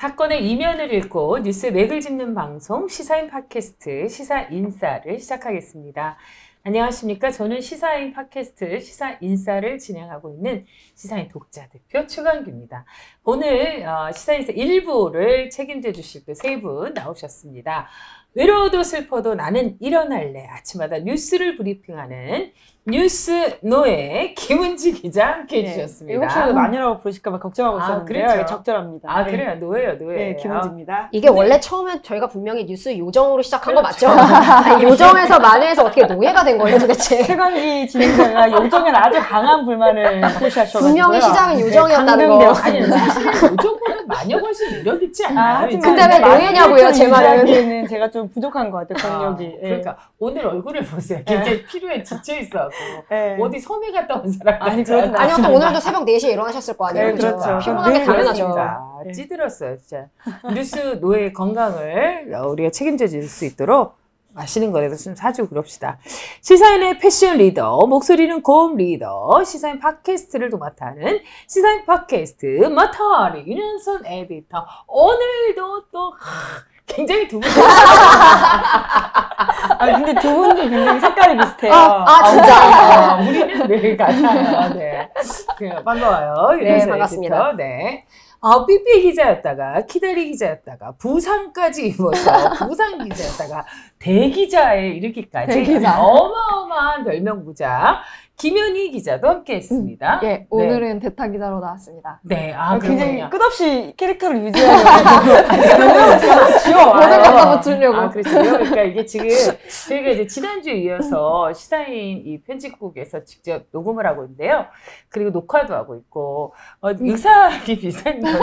사건의 이면을 읽고 뉴스의 맥을 짚는 방송 시사인 팟캐스트 시사인싸를 시작하겠습니다. 안녕하십니까. 저는 시사인 팟캐스트 시사인싸를 진행하고 있는 시사인 독자 대표 최강규입니다. 오늘 어, 시사인싸 1부를 책임져 주실 그 세 분 나오셨습니다. 외로워도 슬퍼도 나는 일어날래. 아침마다 뉴스를 브리핑하는 뉴스 노예 김은지 기자 함께 네. 해주셨습니다. 혹시 마녀라고 부르실까봐 걱정하고 아, 있었는데요. 그렇죠. 예, 적절합니다. 아 네. 그래요 노예요 노예. 네, 김은지입니다. 이게 원래 처음에 저희가 분명히 뉴스 요정으로 시작한 거 그렇죠. 맞죠? 요정에서 만회해서 어떻게 노예가 된 거예요 도대체? 최강기 진행자가 요정에 아주 강한 불만을 표시하셔가지고요. 분명히 시작은 요정이었다는 거. 아니 사실은 요정 보다 마녀가 훨씬 매력 있지 아, 근데 왜 이제 노예냐고요, 제 말은. 제가 좀 부족한 것 같아요, 경력이. 아, 그러니까 오늘 얼굴을 보세요. 굉장히 피로에 지쳐 있어갖고 예. 어디 섬에 갔다 온 사람 아니, 않아요? 아니요 또. 오늘도 새벽 4시에 일어나셨을 거 아니에요? 네, 그죠? 그렇죠. 피곤하게 늘 당연하죠. 아, 네. 찌들었어요, 진짜. 뉴스 노예 건강을 우리가 책임져 줄 수 있도록 맛있는 거라도 좀 사주고 그럽시다. 시사인의 패션 리더, 목소리는 고음 리더, 시사인 팟캐스트를 도맡아 하는 시사인 팟캐스트 머터리 윤현선 에디터. 오늘도 또 하, 굉장히 두 분. 아, 근데 두 분도 굉장히 색깔이 비슷해요. 아, 아, 진짜. 어, 우리는 늘 같아요. 네. 그, 반가워요. 네, 반갑습니다. 에디터. 네. 아, 삐삐 기자였다가, 키다리 기자였다가, 부상까지 입어서, 부상 기자였다가, 대기자에 이르기까지 대기자. 어마어마한 별명 부자, 김현희 기자도 함께 했습니다. 예, 오늘은 대타 기자로 나왔습니다. 네, 아, 아, 굉장히 그렇군요. 끝없이 캐릭터를 유지하려고 지워. 모든 와요. 갖다 붙이려고. 아, 그렇죠. 그러니까 이게 지금 저희가 이제 지난주에 이어서 시사인 이 편집국에서 직접 녹음을 하고 있는데요. 그리고 녹화도 하고 있고, 어, 의사기 비슷한 거는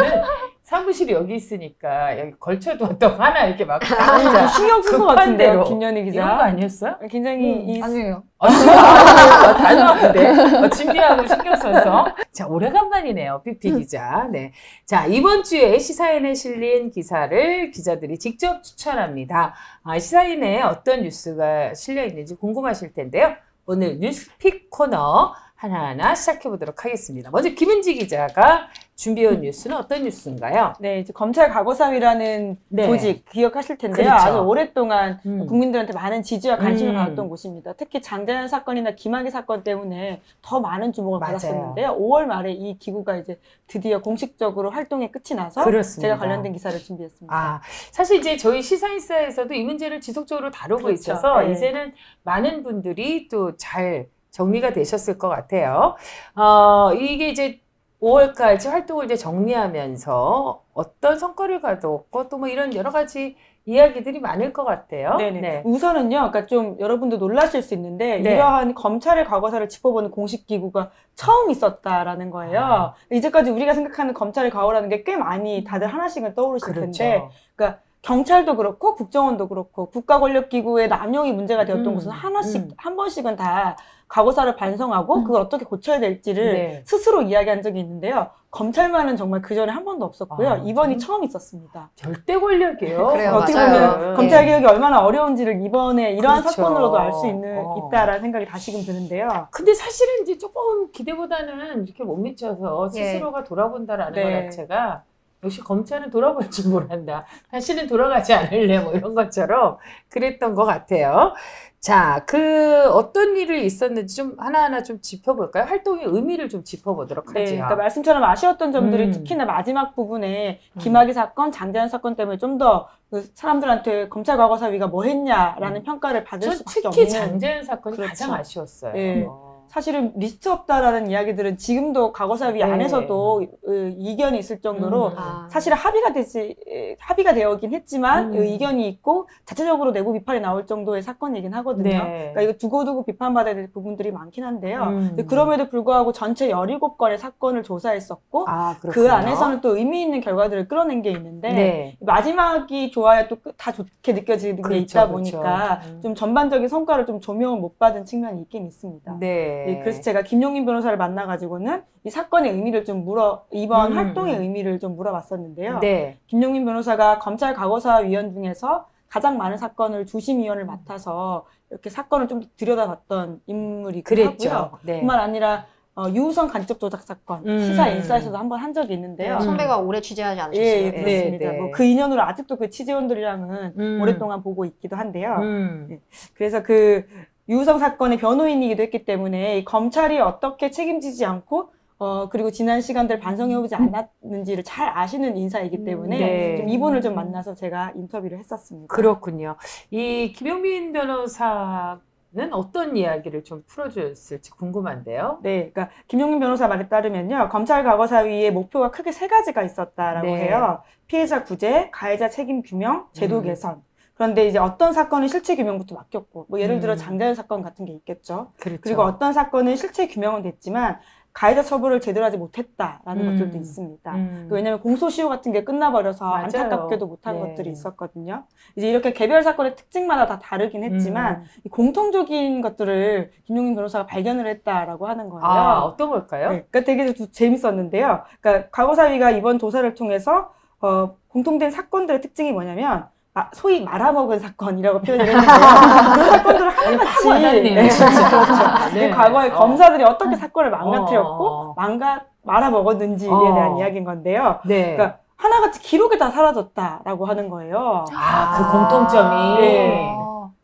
사무실이 여기 있으니까 여기 걸쳐두었던 하나 이렇게 막 아니, 신경 쓴 것 같은데요. 김연희 기자. 이런 거 아니었어요? 굉장히 음, 이 아니에요. 어, 아, 단호한데 어, 준비하고 신경 써서 자 오래간만이네요 삐삐 기자 네. 자 이번 주에 시사인에 실린 기사를 기자들이 직접 추천합니다 아, 시사인에 어떤 뉴스가 실려 있는지 궁금하실 텐데요 오늘 뉴스픽 코너 하나하나 시작해 보도록 하겠습니다 먼저 김은지 기자가 준비해온 뉴스는 어떤 뉴스인가요? 네, 이제 검찰 과거사위라는 네. 조직 기억하실 텐데요. 그렇죠. 아주 오랫동안 음. 국민들한테 많은 지지와 관심을 음. 받았던 곳입니다. 특히 장자연 사건이나 김학의 사건 때문에 더 많은 주목을 맞아요. 받았었는데요. 5월 말에 이 기구가 이제 드디어 공식적으로 활동의 끝이 나서 그렇습니다. 제가 관련된 기사를 준비했습니다. 아, 사실 이제 저희 시사인사에서도 이 문제를 지속적으로 다루고 그렇죠. 있어서 네. 이제는 많은 분들이 또 잘 정리가 되셨을 것 같아요. 어, 이게 이제 5월까지 활동을 이제 정리하면서 어떤 성과를 가져왔고 또 뭐 이런 여러 가지 이야기들이 많을 것 같아요. 네네. 네. 우선은요, 그러니까 좀 여러분도 놀라실 수 있는데 네. 이러한 검찰의 과거사를 짚어보는 공식 기구가 처음 있었다라는 거예요. 아. 이제까지 우리가 생각하는 검찰의 과거라는 게 꽤 많이 다들 하나씩은 떠오르실 텐데 그렇죠. 그러니까 경찰도 그렇고 국정원도 그렇고 국가 권력 기구의 남용이 문제가 되었던 음, 곳은 하나씩 음. 한 번씩은 다 과거사를 반성하고 그걸 어떻게 고쳐야 될지를 네. 스스로 이야기한 적이 있는데요. 검찰만은 정말 그 전에 한 번도 없었고요. 아, 이번이 참. 처음 있었습니다. 절대 권력이에요. 그래요, 어떻게 맞아요. 보면 검찰 네. 개혁이 얼마나 어려운지를 이번에 이러한 그렇죠. 사건으로도 알 수 있는 어. 있다라는 생각이 다시금 드는데요. 근데 사실은 이제 조금 기대보다는 이렇게 못 미쳐서 예. 스스로가 돌아본다라는 네. 것 자체가 역시 검찰은 돌아볼 줄 모른다. 다시는 돌아가지 않을래 뭐 이런 것처럼 그랬던 것 같아요. 자, 그 어떤 일이 있었는지 좀 하나하나 좀 짚어볼까요? 활동의 의미를 좀 짚어보도록 네, 하죠. 그러니까 말씀처럼 아쉬웠던 점들이 음. 특히나 마지막 부분에 음. 김학의 사건, 장자연 사건 때문에 좀더그 사람들한테 검찰 과거사위가 뭐 했냐라는 음. 평가를 받을 전 수밖에 특히 없는 장재현 사건이 그렇죠. 가장 아쉬웠어요. 네. 어. 사실은 리스트 없다라는 이야기들은 지금도 과거사위 네. 안에서도 어, 이견이 있을 정도로 음. 아. 사실 합의가 되지 에, 합의가 되어긴 했지만 음. 어, 이견이 있고 자체적으로 내부 비판이 나올 정도의 사건이긴 하거든요. 네. 그러니까 이거 두고두고 비판받아야 될 부분들이 많긴 한데요. 음. 그럼에도 불구하고 전체 17건의 사건을 조사했었고 아, 그. 안에서는 또 의미 있는 결과들을 끌어낸 게 있는데 네. 마지막이 좋아야 또 다 좋게 느껴지는 게 그렇죠, 있다 그렇죠. 보니까 음. 좀 전반적인 성과를 좀 조명을 못 받은 측면이 있긴 있습니다. 네. 예, 그래서 제가 김용민 변호사를 만나가지고는 이 사건의 의미를 좀 물어 이번 음. 활동의 의미를 좀 물어봤었는데요. 네. 김용민 변호사가 검찰 과거사 위원 중에서 가장 많은 사건을 주심위원을 맡아서 이렇게 사건을 좀 들여다봤던 인물이기도 그랬죠. 하고요. 네. 뿐만 아니라 어, 유우성 간접 조작 사건 음. 시사 인사에서도 한번 한 적이 있는데요. 음. 선배가 오래 취재하지 않으셨어요? 예, 예, 네, 그렇습니다. 네. 뭐그 인연으로 아직도 그 취재원들이랑은 음. 오랫동안 보고 있기도 한데요. 음. 그래서 그 유우성 사건의 변호인이기도 했기 때문에 이 검찰이 어떻게 책임지지 않고 어 그리고 지난 시간들 반성해오지 않았는지를 잘 아시는 인사이기 때문에 네. 좀 이분을 좀 만나서 제가 인터뷰를 했었습니다. 그렇군요. 이 김용민 변호사 는 어떤 이야기를 좀 풀어줬을지 궁금한데요. 네, 그러니까 김용민 변호사 말에 따르면요, 검찰 과거사위의 목표가 크게 세 가지가 있었다라고 네. 해요. 피해자 구제, 가해자 책임 규명, 제도 음. 개선. 그런데 이제 어떤 사건은 실체 규명부터 맡겼고, 뭐 예를 들어 음. 장자연 사건 같은 게 있겠죠. 그렇죠. 그리고 어떤 사건은 실체 규명은 됐지만 가해자 처벌을 제대로 하지 못했다라는 음. 것들도 있습니다. 음. 왜냐하면 공소시효 같은 게 끝나버려서 맞아요. 안타깝게도 못한 네. 것들이 있었거든요. 이제 이렇게 개별 사건의 특징마다 다 다르긴 했지만 음. 이 공통적인 것들을 김용민 변호사가 발견을 했다라고 하는 거예요. 아, 어떤 걸까요? 네, 그러니까 되게 좀 재밌었는데요. 그러니까 과거사위가 이번 조사를 통해서 어, 공통된 사건들의 특징이 뭐냐면 아, 소위 말아먹은 사건이라고 표현을 했는데요. 그런 사건들을 하나같이 와닿네요, 네. 그렇죠. 네. 과거에 어. 검사들이 어떻게 사건을 망가뜨렸고 어. 망가 말아먹었는지에 어. 대한 이야기인 건데요. 네. 그러니까 하나같이 기록에 다 사라졌다라고 하는 거예요. 아, 그 공통점이. 네.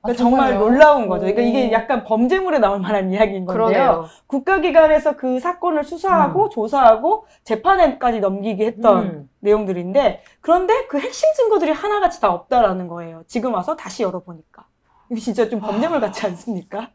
아, 그러니까 정말? 놀라운 거죠. 그러니까 오. 이게 약간 범죄물에 나올 만한 이야기인 건데요. 그러네요. 국가기관에서 그 사건을 수사하고 조사하고 재판에까지 넘기게 했던 음. 내용들인데 그런데 그 핵심 증거들이 하나같이 다 없다라는 거예요. 지금 와서 다시 열어보니까. 이거 진짜 좀 범죄물 같지 않습니까?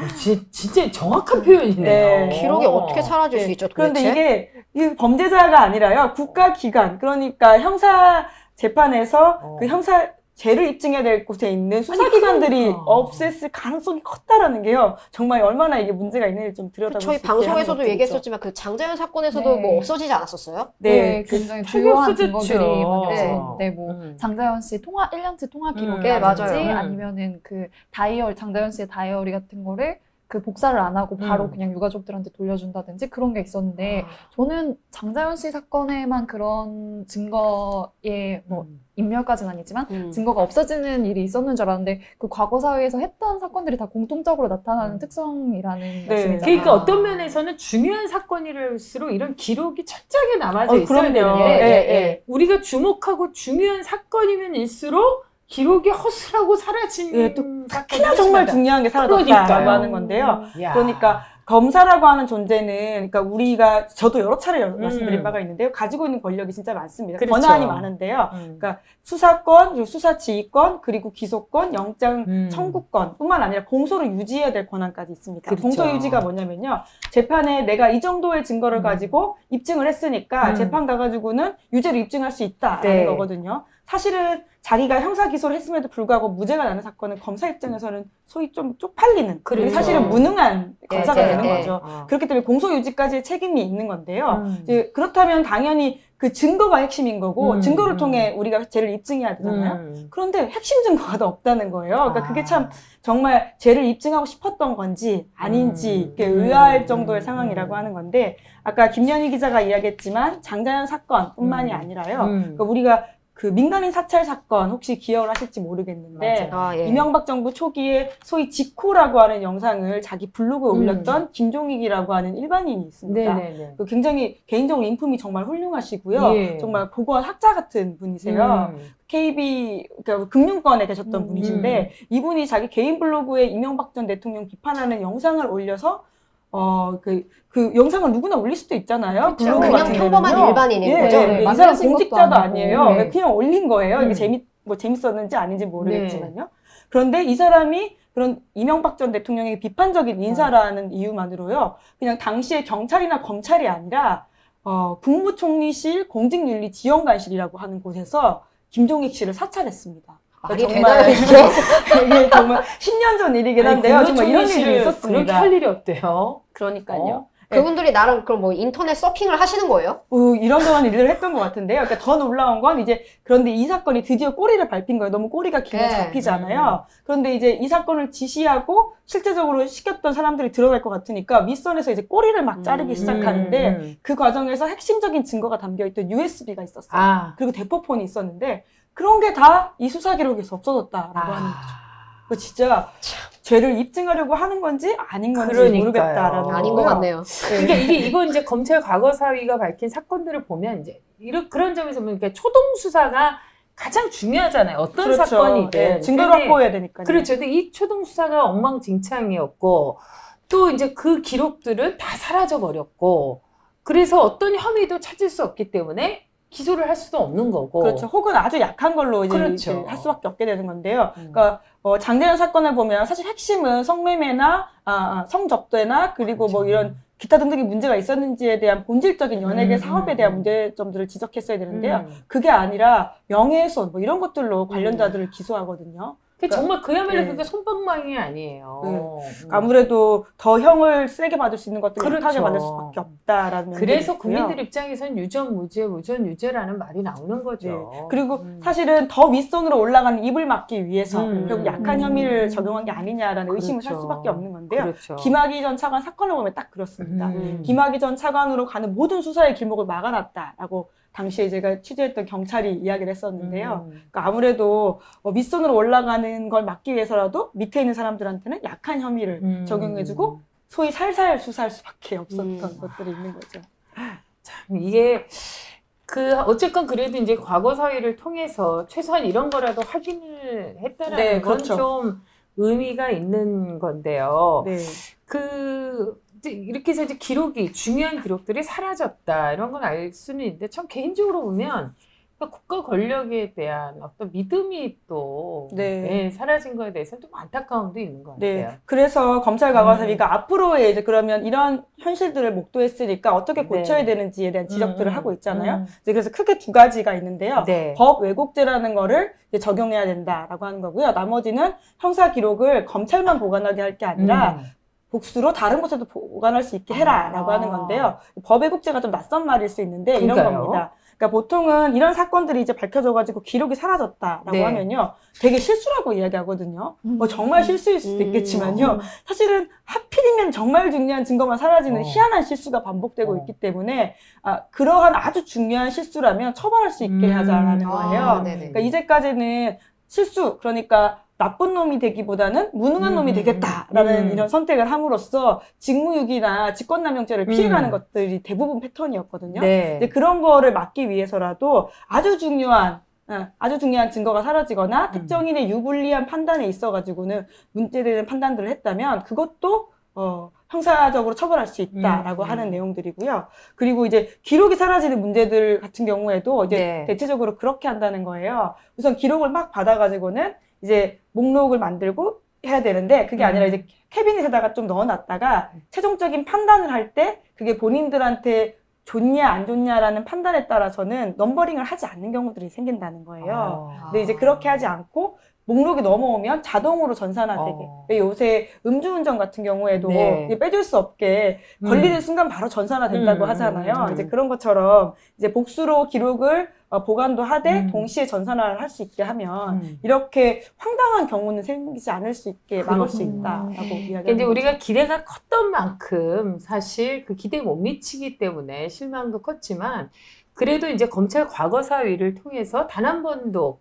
어, 지- 진짜 정확한 표현이네요. 네. 기록이 어떻게 사라질 수 네. 있죠, 도대체? 그런데 이게 이 범죄자가 아니라요. 국가기관, 그러니까 형사 재판에서 어. 그 형사 죄를 입증해야 될 곳에 있는 수사기관들이 그러니까. 없앴을 가능성이 컸다라는 게요. 정말 얼마나 이게 문제가 있는지 좀그 들여다볼 저희 수 있게 하는 방송에서도. 얘기했었지만 그 장자연 사건에서도 네. 뭐 없어지지 않았었어요? 네, 네, 그 굉장히 주요한. 증거들이 많이 네. 없었는데 뭐 음. 장자연 씨 통화 1년치 통화 음. 기록이라든지 네, 맞아요. 음. 아니면은 그 다이어리 장자연 씨의 다이어리 같은 거를 그 복사를 안 하고 바로 음. 그냥 유가족들한테 돌려준다든지 그런 게 있었는데 아. 저는 장자연 씨 사건에만 그런 증거의 뭐 음. 인멸까지는 아니지만 음. 증거가 없어지는 일이 있었는 줄 알았는데 그 과거 사회에서 했던 사건들이 다 공통적으로 나타나는 음. 특성이라는 네. 그러니까 어떤 면에서는 중요한 사건일수록 이런 기록이 철저하게 남아져 어, 있어야 그럼요. 되는데 예, 예, 예. 우리가 주목하고 중요한 사건이면 일수록 기록이 허술하고 사라진 예, 또 특히나 정말. 중요한 게 사라졌다라고 그러니까요. 하는 건데요. 야. 그러니까 검사라고 하는 존재는 그러니까 우리가 저도 여러 차례 여- 음. 말씀드린 바가 있는데요. 가지고 있는 권력이 진짜 많습니다. 그렇죠. 권한이 많은데요. 음. 그러니까 수사권, 그리고 수사 지휘권, 그리고 기소권, 영장 음. 청구권뿐만 아니라 공소를 유지해야 될 권한까지 있습니다. 그렇죠. 공소 유지가 뭐냐면요. 재판에 내가 이 정도의 증거를 음. 가지고 입증을 했으니까 음. 재판 가가지고는 유죄를 입증할 수 있다라는 네. 거거든요. 사실은 자기가 형사 기소를 했음에도 불구하고 무죄가 나는 사건은 검사 입장에서는 소위 좀 쪽팔리는 그렇죠. 사실은 무능한 검사가 네, 되는 네. 거죠. 어. 그렇기 때문에 공소 유지까지의 책임이 있는 건데요. 음. 이제 그렇다면 당연히 그 증거가 핵심인 거고 음, 증거를 음. 통해 우리가 죄를 입증해야 되잖아요. 음. 그런데 핵심 증거가 더 없다는 거예요. 그러니까 아. 그게 참 정말 죄를 입증하고 싶었던 건지 아닌지 음. 의아할 음. 정도의 음. 상황이라고 하는 건데 아까 김연희 기자가 이야기했지만 장자연 사건뿐만이 음. 아니라요. 음. 그러니까 우리가 그 민간인 사찰 사건 혹시 기억을 하실지 모르겠는데 맞아요. 아, 예. 이명박 정부 초기에 소위 지코라고 하는 영상을 자기 블로그에 음. 올렸던 김종익이라고 하는 일반인이 있습니다. 네네네. 그 굉장히 개인적으로 인품이 정말 훌륭하시고요. 예. 정말 고고한 학자 같은 분이세요. 음. KB 그러니까 금융권에 계셨던 음. 분이신데 이분이 자기 개인 블로그에 이명박 전 대통령 비판하는 영상을 올려서 어그그 영상을 누구나 올릴 수도 있잖아요. 그렇죠. 그냥 평범한 데는요. 일반인인 예, 거죠. 예, 네, 이 사람 공직자도. 아니에요. 네. 그냥 올린 거예요. 음. 이게 재밌 뭐 재밌었는지 아닌지 모르겠지만요. 그런데 이 사람이 그런 이명박 전 대통령의 비판적인 인사라는 이유만으로요. 그냥 당시에 경찰이나 검찰이 아니라 어, 국무총리실 공직윤리 지원관실이라고 하는 곳에서 김종익 씨를 사찰했습니다. 말이 정말 되나요, 이게? 이게 정말 10년 전 일이긴 아니, 한데요. 정말 이런 일이 그렇게 있었습니다. 할 일이 없대요. 그러니까요. 어? 네. 그분들이 나름 그럼 뭐 인터넷 서핑을 하시는 거예요? 뭐 이런저런 일들을 했던 것 같은데요. 그러니까 더 놀라운 건 이제 그런데 이 사건이 드디어 꼬리를 밟힌 거예요. 너무 꼬리가 길면 네. 잡히잖아요. 그런데 이제 이 사건을 지시하고 실제적으로 시켰던 사람들이 들어갈 것 같으니까 윗선에서 이제 꼬리를 막 자르기 음. 시작하는데 음. 그 과정에서 핵심적인 증거가 담겨 있던 USB가 있었어요. 아. 그리고 대포폰이 있었는데 그런 게 다 이 수사 기록에서 없어졌다라고 하는 거죠. 아. 그 진짜 죄를 입증하려고 하는 건지 아닌 건지 그러니까요. 모르겠다라는 아닌 것. 같네요. 그러니까 이게 이건 이제 검찰 과거 사위가 밝힌 사건들을 보면 이제 이런 그런 점에서 보면 그러니까 초동 수사가 가장 중요하잖아요. 어떤 그렇죠. 사건이든 예, 증거를 확보해야 되니까요. 그렇죠. 근데 이 초동 수사가 엉망진창이었고 또 이제 그 기록들은 다 사라져 버렸고 그래서 어떤 혐의도 찾을 수 없기 때문에 기소를 할 수도 없는 거고. 그렇죠. 혹은 아주 약한 걸로 이제 그렇죠. 할 수밖에 없게 되는 건데요. 음. 그러니까 어, 장대현 사건을 보면 사실 핵심은 성매매나 아, 아, 성접대나 그리고 뭐 그렇죠. 이런 기타 등등의 문제가 있었는지에 대한 본질적인 연예계 음, 사업에 음, 대한 음. 문제점들을 지적했어야 되는데요. 음. 그게 아니라 명예훼손 뭐 이런 것들로 관련자들을 기소하거든요. 그 정말 그야말로 네. 그게 손방망이 아니에요. 네. 음. 아무래도 더 형을 세게 받을 수 있는 것들을 그렇죠. 약하게 받을 수밖에 없다라는 그래서. 국민들 입장에선 유전 무죄, 무전 유죄라는 말이 나오는 거죠. 네. 그리고 음. 사실은 더 윗선으로 올라가는 입을 막기 위해서 음. 결국 약한 음. 혐의를 적용한 게 아니냐라는 의심을 살 그렇죠. 수밖에 없는 건데요. 그렇죠. 김학의 전 차관 사건을 보면 딱 그렇습니다. 음. 김학의 전 차관으로 가는 모든 수사의 길목을 막아놨다라고 당시에 제가 취재했던 경찰이 이야기를 했었는데요. 음. 그러니까 아무래도 어, 윗선으로 올라가는 걸 막기 위해서라도 밑에 있는 사람들한테는 약한 혐의를 음. 적용해주고 소위 살살 수사할 수밖에 없었던 음. 것들이 있는 거죠. 참 이게 그 어쨌건 그래도 이제 과거 사회를 통해서 최소한 이런 거라도 확인을 했다라는 네, 건 그렇죠. 좀 의미가 있는 건데요. 네. 그 이렇게 해서 이제 기록이 중요한 기록들이 사라졌다 이런 건 알 수는 있는데 참 개인적으로 보면 그러니까 국가 권력에 대한 어떤 믿음이 또 네. 예, 사라진 거에 대해서는 좀 안타까움도 있는 것 네. 같아요. 그래서 검찰 과거사위가 음. 앞으로의 이제 그러면 이런 현실들을 목도했으니까 어떻게 고쳐야 네. 되는지에 대한 지적들을 음, 하고 있잖아요. 음. 그래서 크게 두 가지가 있는데요. 네. 법 왜곡죄라는 거를 적용해야 된다라고 하는 거고요. 나머지는 형사 기록을 검찰만 보관하게 할 게 아니라 음. 복수로 다른 곳에도 보관할 수 있게 해라라고 아. 하는 건데요. 법 왜곡죄가 좀 낯선 말일 수 있는데 이런 그러니까요. 겁니다. 그러니까 보통은 이런 사건들이 이제 밝혀져가지고 기록이 사라졌다라고 네. 하면요, 되게 실수라고 이야기하거든요. 뭐 정말 실수일 수도 음. 있겠지만요, 사실은 하필이면 정말 중요한 증거만 사라지는 어. 희한한 실수가 반복되고 어. 있기 때문에 아, 그러한 아주 중요한 실수라면 처벌할 수 있게 음. 하자라는 아, 거예요. 네네. 그러니까 이제까지는 실수, 그러니까 나쁜 놈이 되기보다는 무능한 음, 놈이 음, 되겠다라는 음. 이런 선택을 함으로써 직무유기나 직권남용죄를 피해가는 음. 것들이 대부분 패턴이었거든요. 네. 이제 그런 거를 막기 위해서라도 아주 중요한 어, 아주 중요한 증거가 사라지거나 음. 특정인의 유불리한 판단에 있어가지고는 문제되는 판단들을 했다면 그것도 어, 형사적으로 처벌할 수 있다라고 음, 음. 하는 내용들이고요. 그리고 이제 기록이 사라지는 문제들 같은 경우에도 이제 네. 대체적으로 그렇게 한다는 거예요. 우선 기록을 막 받아가지고는 이제 목록을 만들고 해야 되는데 그게 아니라 음. 이제 캐비닛에다가 좀 넣어놨다가 최종적인 판단을 할 때 그게 본인들한테 좋냐 안 좋냐라는 판단에 따라서는 넘버링을 하지 않는 경우들이 생긴다는 거예요. 아. 근데 이제 그렇게 하지 않고 목록이 넘어오면 자동으로 전산화되게. 어. 왜 요새 음주운전 같은 경우에도 네. 이제 빼줄 수 없게 음. 걸리는 순간 바로 전산화된다고 음, 하잖아요. 음, 이제 음. 그런 것처럼 이제 복수로 기록을 어, 보관도 하되 음. 동시에 전산화를 할 수 있게 하면 음. 이렇게 황당한 경우는 생기지 않을 수 있게 막을 수. 있다라고 그러니까 이야기하는 이제 거죠. 우리가 기대가 컸던 만큼 사실 그 기대에 못 미치기 때문에 실망도 컸지만 그래도 이제 검찰 과거사위를 통해서 단 한 번도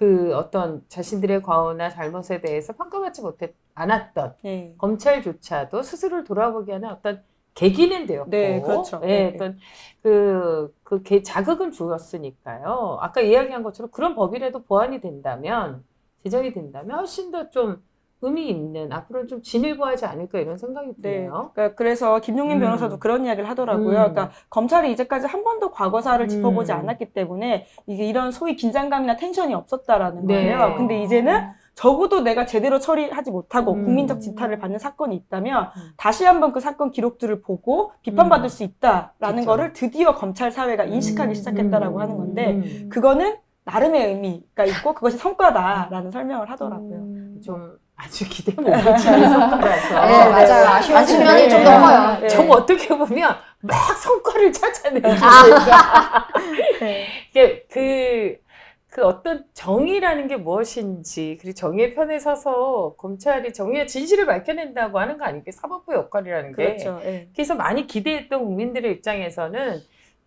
그 어떤 자신들의 과오나 잘못에 대해서 평가받지 못했 않았던 네. 검찰조차도 스스로를 돌아보게 하는 어떤 계기는 되었고, 네, 그렇죠. 예, 네. 어떤 그, 그 개- 자극은 주었으니까요. 아까 이야기한 것처럼 그런 법이라도 보완이 된다면, 제정이 된다면 훨씬 더 좀 의미 있는 앞으로 좀 진일보 하지 않을까 이런 생각이 네. 드네요. 그러니까 그래서 김용민 음. 변호사도 그런 이야기를 하더라고요. 음. 그러니까 검찰이 이제까지 한 번도 과거사를 짚어보지 음. 않았기 때문에 이게 이런 소위 긴장감이나 텐션이 없었다라는 네. 거예요. 근데 이제는 적어도 내가 제대로 처리하지 못하고 음. 국민적 지탄을 받는 사건이 있다면 음. 다시 한번 그 사건 기록들을 보고 비판받을 음. 수 있다라는 그쵸. 거를 드디어 검찰 사회가 인식하기 음. 시작했다라고 하는 건데 음. 그거는 나름의 의미가 있고 그것이 성과다라는 설명을 하더라고요. 음. 좀 아주 기대 못 미치는 성과라서. 네, 맞아요. 아쉬운 아쉽네. 측면이 좀더 커요. 네. 좀 어떻게 보면 막 성과를 찾아내는 아, 네. 이게 그, 그 어떤 정의라는 게 무엇인지, 그리고 정의의 편에 서서 검찰이 정의와 진실을 밝혀낸다고 하는 거 아닙니까? 사법부 역할이라는 게. 그렇죠. 예. 그래서 많이 기대했던 국민들의 입장에서는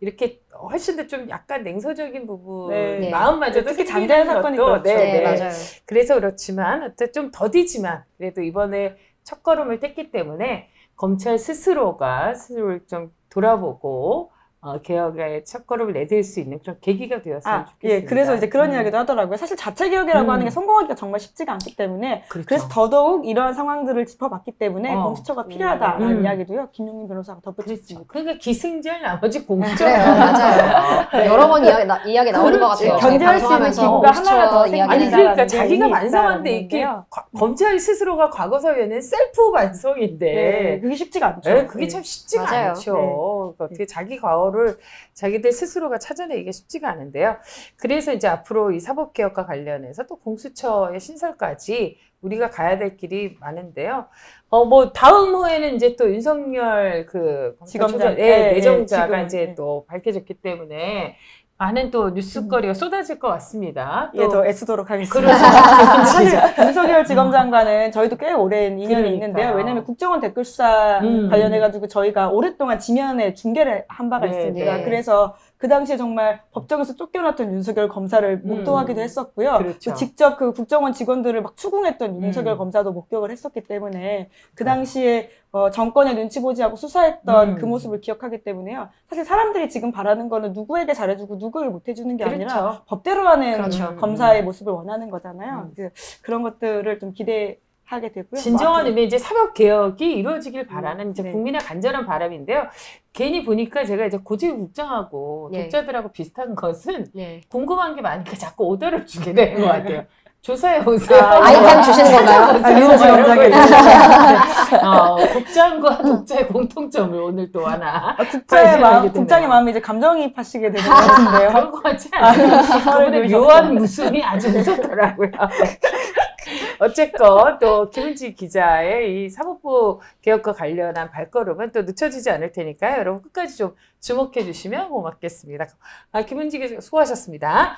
이렇게 훨씬 더 좀 약간 냉소적인 부분, 네. 마음마저도 특히 잔재한 사건이 그렇죠. 네, 네, 네. 맞아요. 그래서 그렇지만 어떤 좀 더디지만 그래도 이번에 첫 걸음을 뗐기 때문에 검찰 스스로가 스스로를 좀 돌아보고 어, 개혁의 첫 걸음을 내딜 수 있는 그런 계기가 되었으면 아, 좋겠습니다. 예, 그래서 이제 그런 음. 이야기도 하더라고요. 사실 자체 개혁이라고 음. 하는 게 성공하기가 정말 쉽지가 않기 때문에 그렇죠. 그래서 더더욱 이러한 상황들을 짚어봤기 때문에 어. 공수처가 필요하다라는 음. 이야기도요. 김용민 변호사가 덧붙였습니다. 그렇죠. 그러니까 기승전 나머지 공정. 그래요, 맞아요. 네. 여러 번 이야기, 나, 이야기 나오는 것 그렇지. 같아요. 견제할 수 있는 기구가 하나가 더 공수처 아니 그러니까 게 자기가 있다는 이게 검찰 스스로가 과거사위에는 셀프 반성인데 네, 그게 쉽지가 않죠. 예, 그게 네. 참 쉽지가 맞아요. 않죠. 네. 그러니까 어떻게 자기 과거를 자기들 스스로가 찾아내기가 쉽지가 않은데요. 그래서 이제 앞으로 이 사법개혁과 관련해서 또 공수처의 신설까지 우리가 가야 될 길이 많은데요. 어, 뭐, 다음 후에는 이제 또 윤석열 그 지검장. 네, 예, 네, 내정자가 지금, 이제 네. 또 밝혀졌기 때문에 많은 또 뉴스거리가 쏟아질 것 같습니다. 예, 또더 애쓰도록 하겠습니다. 사실 윤석열 지검장과는 저희도 꽤 오랜 인연이 그러니까요. 있는데요. 왜냐하면 국정원 댓글 수사 음. 관련해가지고 저희가 오랫동안 지면에 중계를 한 바가 네, 있습니다. 네. 그래서 그 당시에 정말 법정에서 쫓겨났던 윤석열 검사를 목도하기도 했었고요. 그렇죠. 또 직접 그 국정원 직원들을 막 추궁했던 윤석열 음. 검사도 목격을 했었기 때문에 그 당시에 어, 정권의 눈치 보지 않고 수사했던 음. 그 모습을 기억하기 때문에요. 사실 사람들이 지금 바라는 거는 누구에게 잘해주고 누구를 못해주는 게 아니라 그렇죠. 법대로 하는 그렇죠. 검사의 모습을 원하는 거잖아요. 음. 그- 그런 것들을 좀 기대하게 되고요. 진정한 뭐 의미 이제 사법 개혁이 이루어지길 바라는 이제 네. 국민의 간절한 바람인데요. 괜히 보니까 제가 이제 고직 국장하고 네. 독자들하고 비슷한 것은 네. 궁금한 게 많으니까 자꾸 오더를 주게 되는 것 같아요. 조사해 오세요. 아, 아이템 주시는 건가요? 아, 원장이 어, 국장과 독자의 공통점을 오늘 또 하나 아, 발견하게 마음. 국장의 마음이 이제 감정이입하시게 되는 것 같은데요. 그런 것 같지 않아요. 그분의 그러셨어요. 묘한 웃음이 아주 무섭더라고요. 어쨌건 또 김은지 기자의 이 사법부 개혁과 관련한 발걸음은 또 늦춰지지 않을 테니까요. 여러분 끝까지 좀 주목해 주시면 고맙겠습니다. 아, 김은지 기자 수고하셨습니다.